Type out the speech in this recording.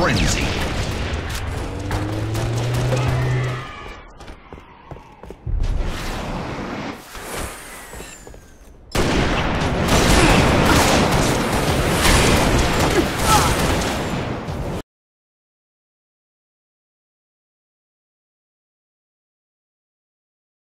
frenzy.